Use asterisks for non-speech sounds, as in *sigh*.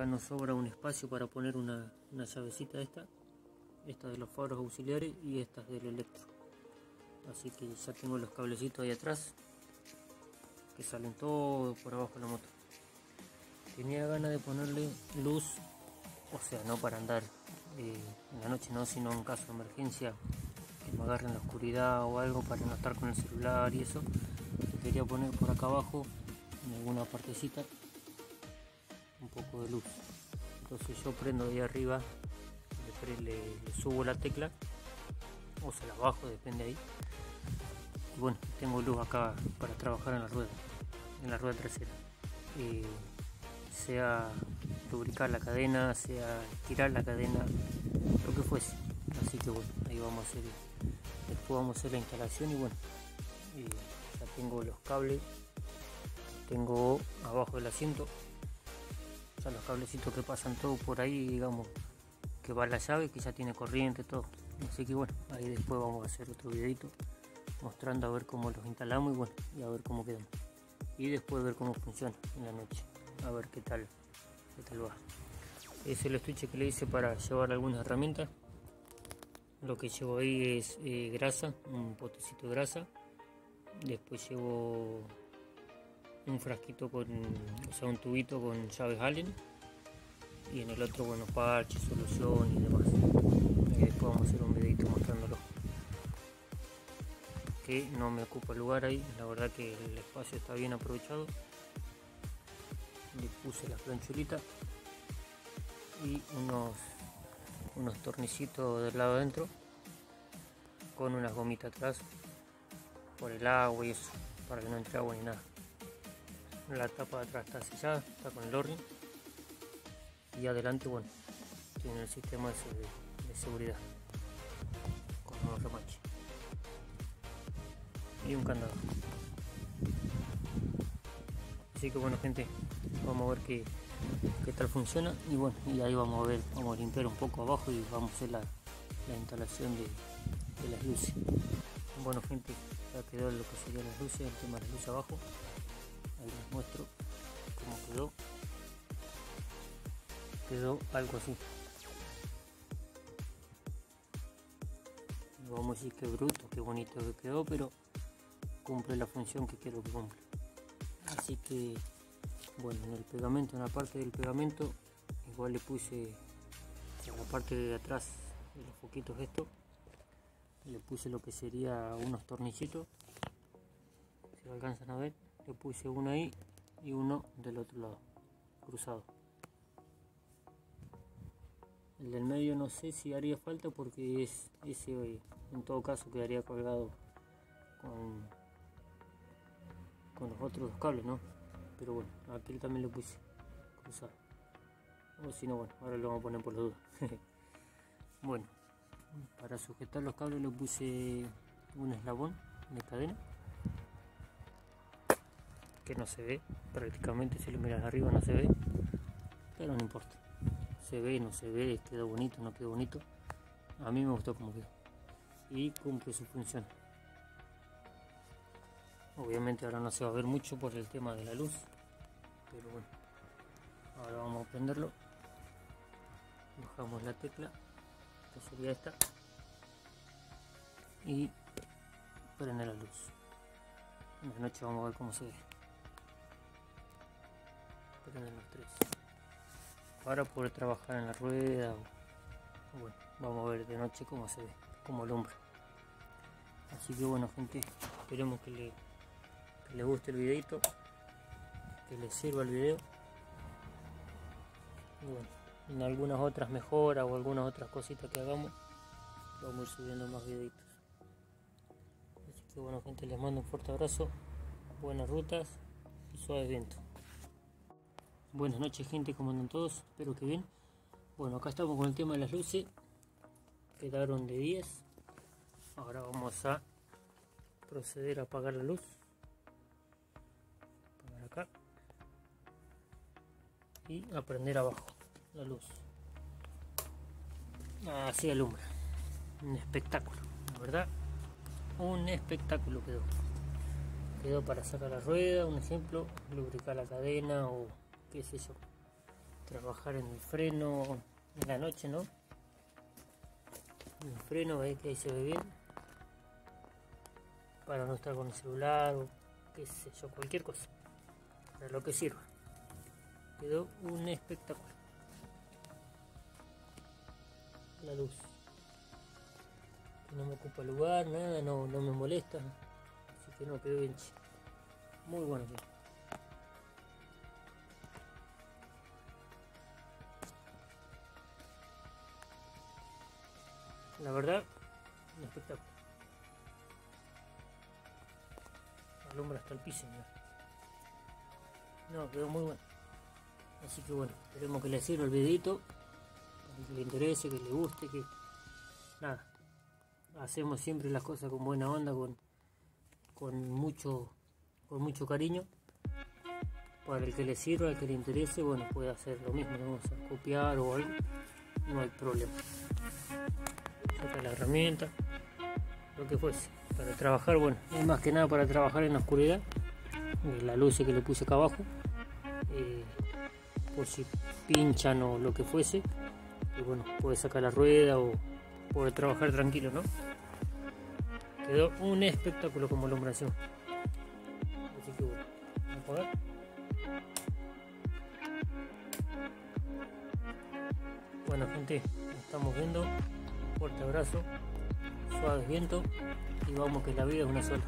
acá nos sobra un espacio para poner una, una llavecita esta esta de los faros auxiliares y esta del electro. Así que ya tengo los cablecitos ahí atrás que salen todo por abajo de la moto. Tenía ganas de ponerle luz o sea no para andar eh, en la noche no sino en caso de emergencia que me agarre en la oscuridad o algo para no estar con el celular y eso quería poner por acá abajo en alguna partecita poco de luz. Entonces yo prendo de ahí arriba le, subo la tecla o se la bajo depende ahí. Y bueno tengo luz acá para trabajar en la rueda en la rueda trasera. Eh, sea lubricar la cadena sea tirar la cadena lo que fuese. Así que bueno ahí vamos a hacer después vamos a hacer la instalación y bueno eh, ya tengo los cables tengo abajo del asiento ya los cablecitos que pasan todo por ahí digamos que va la llave que ya tiene corriente todo. Así que bueno ahí después vamos a hacer otro videito mostrando a ver cómo los instalamos y bueno y a ver cómo quedamos. Y después ver cómo funciona en la noche a ver qué tal qué tal va. Es el estuche que le hice para llevar algunas herramientas. Lo que llevo ahí es eh, grasa un potecito de grasa. Después llevo un frasquito con o sea un tubito con llaves Allen y en el otro bueno parches, solución y demás. Y después vamos a hacer un videito mostrándolo. Que no me ocupa lugar ahí la verdad que el espacio está bien aprovechado. Le puse la planchulita y unos unos tornicitos del lado adentro con unas gomitas atrás por el agua y eso para que no entre agua ni nada la tapa de atrás está sellada está con el horno y adelante bueno tiene el sistema de, seguridad con unos remaches y un candado. Así que bueno gente vamos a ver qué, qué, tal funciona. Y bueno y ahí vamos a ver vamos a limpiar un poco abajo y vamos a hacer la, la instalación de, de, las luces. Bueno gente ya quedó lo que serían las luces el tema de las luces abajo les muestro cómo quedó. Quedó algo así. Vamos a decir que bruto que bonito que quedó pero cumple la función que quiero que cumple así que bueno en el pegamento en la parte del pegamento igual le puse en la parte de atrás de los foquitos esto le puse lo que sería unos tornillitos si lo alcanzan a ver le puse uno ahí y uno del otro lado cruzado. El del medio no sé si haría falta porque es ese en todo caso quedaría colgado con, con los otros dos cables no pero bueno aquí también lo puse cruzado. O si no bueno ahora lo vamos a poner por la duda *laughs* bueno para sujetar los cables le puse un eslabón de cadena no se ve prácticamente si lo miras arriba no se ve pero no importa. Se ve no se ve quedó bonito no quedó bonito. A mí me gustó como quedó y cumple su función. Obviamente ahora no se va a ver mucho por el tema de la luz pero bueno ahora vamos a prenderlo. Bajamos la tecla que sería esta y prende la luz. En la noche vamos a ver cómo se ve prenden los tres para poder trabajar en la rueda bueno vamos a ver de noche cómo se ve cómo alumbra. Así que bueno gente esperemos que le, que le guste el videito que les sirva el video. Y bueno en algunas otras mejoras o algunas otras cositas que hagamos vamos a ir subiendo más videitos. Así que bueno gente les mando un fuerte abrazo buenas rutas y suave viento buenas noches gente como andan todos espero que bien. Bueno acá estamos con el tema de las luces. Quedaron de 10 ahora vamos a proceder a apagar la luz. Acá. Y a prender abajo la luz. Así alumbra. Un espectáculo la verdad. Un espectáculo quedó. Quedó para sacar la rueda un ejemplo lubricar la cadena o qué sé yo trabajar en el freno en la noche, ¿no? el freno, veis que ahí se ve bien. Para no estar con el celular o qué sé yo, cualquier cosa. Para lo que sirva. Quedó un espectáculo. La luz. No me ocupa lugar, nada, no, no me molesta. Así que no quedó bien. Muy bueno. La verdad, un espectáculo. Alumbra hasta el piso. ¿no? quedó muy bueno. Así que bueno, esperemos que le sirva el videito, que le interese, que le guste, que nada. Hacemos siempre las cosas con buena onda, con, con mucho con mucho cariño. Para el que le sirva, el que le interese, bueno, puede hacer lo mismo, vamos a copiar o algo, no hay problema la herramienta, lo que fuese. Para trabajar, bueno, es más que nada para trabajar en la oscuridad, la luz que le puse acá abajo, eh, por si pinchan o lo que fuese, y bueno, puede sacar la rueda o puede trabajar tranquilo, ¿no? Quedó un espectáculo como alumbración. Así que bueno, vamos a ver. Bueno gente, estamos viendo fuerte abrazo, suave viento y vamos que la vida es una sola.